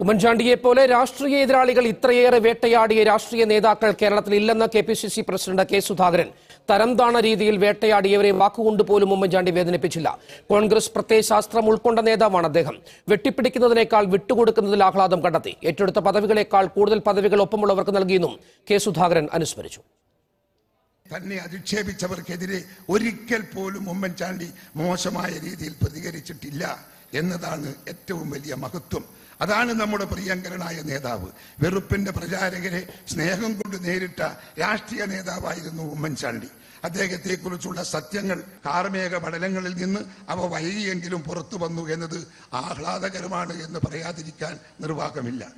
ഉമ്മൻചാണ്ടിയെ പോലെ രാഷ്ട്രീയ എതിരാളികൾ ഇത്രയേറെ വേട്ടയാടിയ രാഷ്ട്രീയ നേതാക്കൾ കേരളത്തിൽ ഇല്ലെന്ന് K P C C president K Sudhakaran. തരംതാണ രീതിയിൽ വേട്ടയാടിയവരെ വാക്കുകൊണ്ട് പോലും ഉമ്മൻചാണ്ടി വേദനിപ്പിച്ചില്ല. കോൺഗ്രസ് പ്രത്യയശാസ്ത്രം ഉൾക്കൊണ്ട നേതാവാണ് അദ്ദേഹം. വെട്ടിപ്പിടിക്കുന്നതിനേക്കാൾ വിട്ടുകൊടുക്കുന്നതിൽ ആഹ്ലാദം കണ്ടെത്തി. ഏറ്റെടുത്ത പദവികളേക്കാൾ കൂടുതൽ പദവികൾ ഒപ്പമുള്ളവർക്ക് നൽകിയെന്നും കെ സുധാകരൻ അനുസ്മരിച്ചു. തന്നെ അധിക്ഷേപിച്ചവർക്കെതിരെ ഒരിക്കൽ പോലും ഉമ്മൻചാണ്ടി മോശമായ രീതിയിൽ പ്രതികരിച്ചിട്ടില്ല. എന്നതാണ് ഏറ്റവും വലിയ മഹത്വം. അതാണ് നമ്മുടെ പ്രിയങ്കരനായ നേതാവ്. വെറുപ്പിന്റെ പ്രചാരകരെ സ്നേഹം കൊണ്ട് നേരിട്ട രാഷ്ട്രീയ നേതാവായിരുന്നു ഉമ്മൻചാണ്ടി. അദ്ദേഹത്തെക്കുറിച്ചുള്ള സത്യങ്ങൾ കാർമേക പടലങ്ങളിൽ നിന്ന് അവ വൈകിയെങ്കിലും പുറത്തു വന്നു എന്നത് ആഹ്ലാദകരമാണ് എന്ന് പറയാതിരിക്കാൻ നിർവാഹമില്ല.